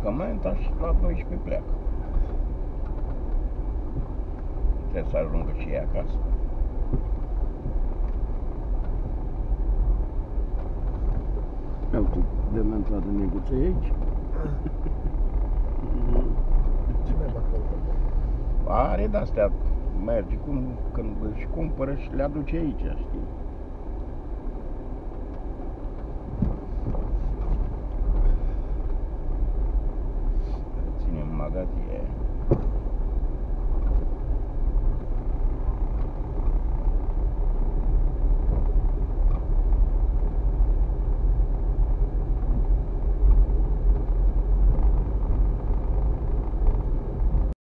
Pleacă menta și la 12 pleacă. Trebuie să ajungă și ei acasă. Ia uite, de menta de neguță e aici. Ce mai fac acolo? Are de-astea, merge cum, când își cumpără și le aduce aici, știi? 嘅一。